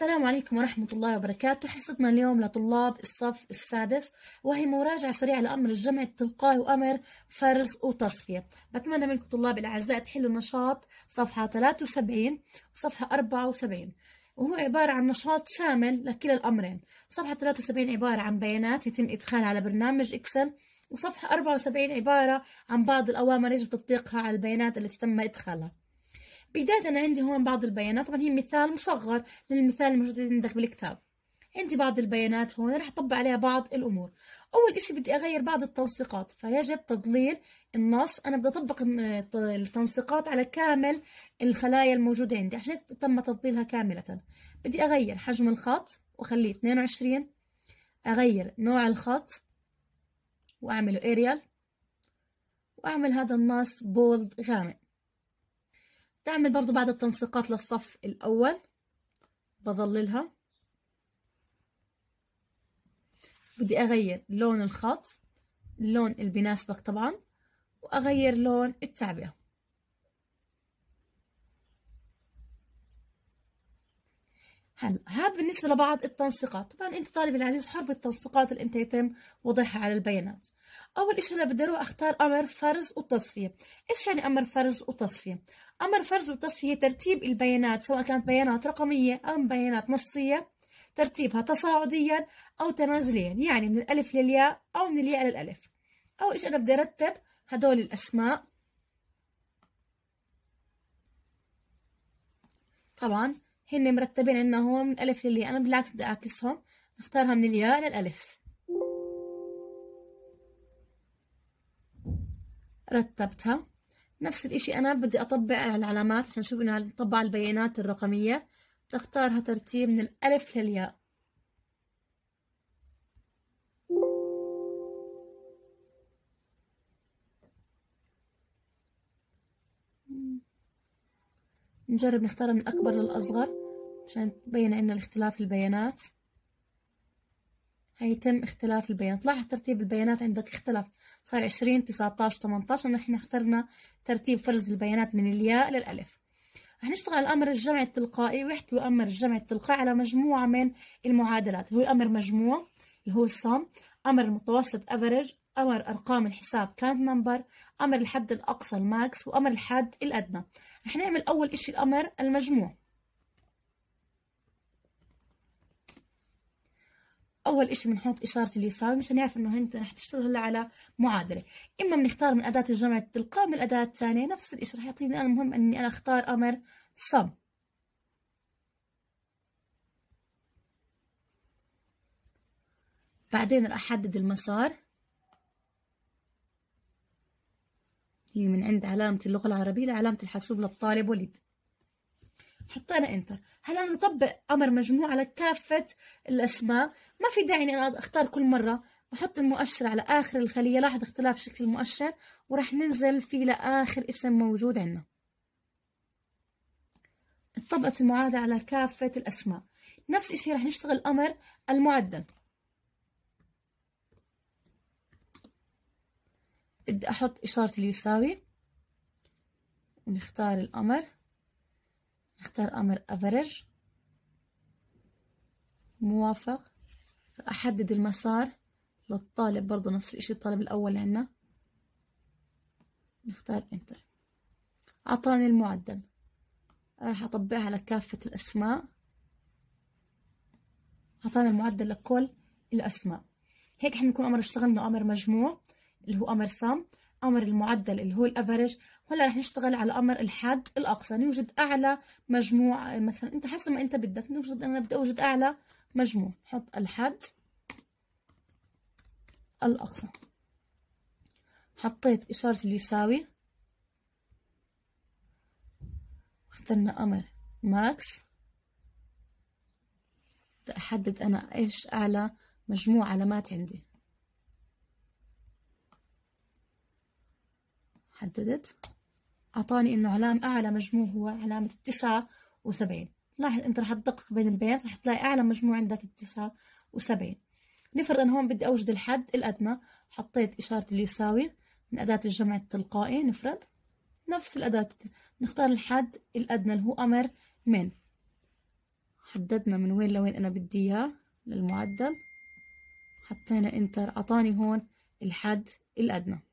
السلام عليكم ورحمة الله وبركاته. حصتنا اليوم لطلاب الصف السادس وهي مراجعة سريعة لأمر الجمع التلقائي وأمر فرز وتصفية. بتمنى منكم طلاب الأعزاء تحلوا نشاط صفحة 73 وصفحة 74 وهو عبارة عن نشاط شامل لكلا الأمرين. صفحة 73 عبارة عن بيانات يتم إدخالها على برنامج إكسل وصفحة 74 عبارة عن بعض الأوامر يجب تطبيقها على البيانات التي تم إدخالها. بداية أنا عندي هون بعض البيانات طبعا هي مثال مصغر للمثال الموجود عندك بالكتاب. عندي بعض البيانات هون رح أطبق عليها بعض الأمور. أول إشي بدي أغير بعض التنسيقات فيجب تضليل النص. أنا بدي أطبق التنسيقات على كامل الخلايا الموجودة عندي عشان تم تضليلها كاملة. بدي أغير حجم الخط وأخليه 22 أغير نوع الخط وأعمله أريال وأعمل هذا النص بولد غامق. تعمل برضو بعد التنسيقات للصف الأول. بظللها. بدي أغير لون الخط اللون اللي بيناسبك طبعا وأغير لون التعبئة. هلا هذا بالنسبة لبعض التنسيقات؟ طبعا أنت طالب العزيز حر بالتنسيقات اللي أنت يتم وضعها على البيانات. أول إشي هلا بدي أروح أختار أمر فرز وتصفية. إيش يعني أمر فرز وتصفية؟ أمر فرز وتصفية ترتيب البيانات سواء كانت بيانات رقمية أو بيانات نصية ترتيبها تصاعديا أو تنازليا يعني من الألف للياء أو من الياء للألف. أول إشي أنا بدي أرتب هدول الأسماء. طبعا هن مرتبين عندنا هون من الألف للياء أنا بالعكس بدي أعكسهم. نختارها من الياء للألف. رتبتها. نفس الإشي أنا بدي على العلامات عشان أشوف إنها تطبق على البيانات الرقمية. تختارها ترتيب من الألف للياء. نجرب نختار من الأكبر للأصغر عشان تبين عندنا الاختلاف البيانات. هيتم اختلاف البيانات. لاحظ ترتيب البيانات عندك اختلف. صار عشرين تسعتاش تمنتاش. نحن اخترنا ترتيب فرز البيانات من الياء للألف. رح نشتغل على الأمر الجمع التلقائي ويحتوي أمر الجمع التلقائي على مجموعة من المعادلات. اللي هو الأمر مجموع اللي هو ال sum أمر المتوسط average أمر أرقام الحساب count number. أمر الحد الأقصى ال max. وأمر الحد الأدنى. رح نعمل أول إشي الأمر المجموع. أول إشي بنحط إشارة اليساوي مشان نعرف إنه أنت رح تشتغل هلا على معادلة. إما بنختار من أداة الجمع التلقائي من الأداة الثانية. نفس الإشي رح يعطيني أنا المهم إني أنا أختار أمر sum. بعدين راح أحدد المسار. هي من عند علامة اللغة العربية لعلامة الحاسوب للطالب وليد حطينا إنتر. هل أنا أطبق أمر مجموع على كافة الأسماء؟ ما في داعي إني أنا أختار كل مرة. بحط المؤشر على آخر الخلية لاحظ اختلاف شكل المؤشر وراح ننزل فيه لآخر اسم موجود عندنا. طبقت المعادلة على كافة الأسماء. نفس الشيء راح نشتغل أمر المعدل. بدي أحط إشارة اليساوي ونختار الأمر. نختار أمر average موافق. أحدد المسار للطالب برضو نفس الإشي الطالب الأول عنا نختار انتر أعطاني المعدل. راح أطبقها على كافة الأسماء. أعطاني المعدل لكل الأسماء. هيك إحنا نكون أمر اشتغلنا أمر مجموع اللي هو أمر سم أمر المعدل اللي هو الأفرج وهلا رح نشتغل على أمر الحد الأقصى. نوجد أعلى مجموع مثلا أنت حسب ما أنت بدك نوجد أنا بدي أوجد أعلى مجموع. حط الحد الأقصى. حطيت إشارة اليساوي اخترنا أمر ماكس. بدي أحدد أنا إيش أعلى مجموع علامات عندي. حددت. أعطاني إنه علامة أعلى مجموع هو علامة التسعة وسبعين. لاحظ أنت رح تدقق بين البيانات رح تلاقي أعلى مجموع عندك التسعة وسبعين. نفرض أنا هون بدي أوجد الحد الأدنى حطيت إشارة اللي يساوي من أداة الجمع التلقائي نفرض. نفس الأداة نختار الحد الأدنى اللي هو أمر min. حددنا من وين لوين أنا بدي إياه للمعدل. حطينا enter أعطاني هون الحد الأدنى.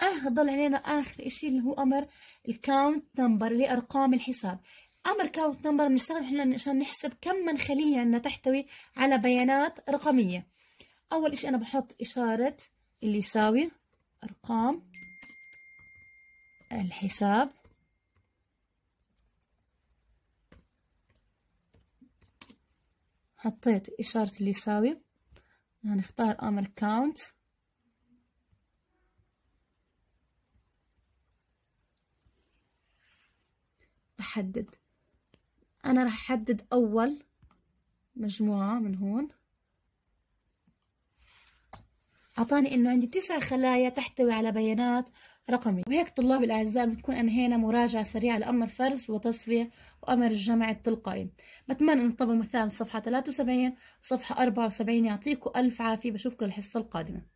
آخر ضل علينا آخر إشي اللي هو أمر ال count number اللي أرقام الحساب. أمر count number بنستخدم إحنا عشان نحسب كم من خلية عندنا تحتوي على بيانات رقمية. أول إشي أنا بحط إشارة اللي يساوي أرقام الحساب. حطيت إشارة اللي يساوي. هنختار أمر count بحدد أنا راح أحدد أول مجموعة من هون. أعطاني إنه عندي تسع خلايا تحتوي على بيانات رقمية وهيك طلاب الأعزاء بنكون أنهينا مراجعة سريعة لأمر فرز وتصفية وأمر الجمع التلقائي. بتمنى إنه تطبقوا مثال صفحة 73 وصفحة 74 يعطيكم ألف عافية. بشوفكم الحصة القادمة.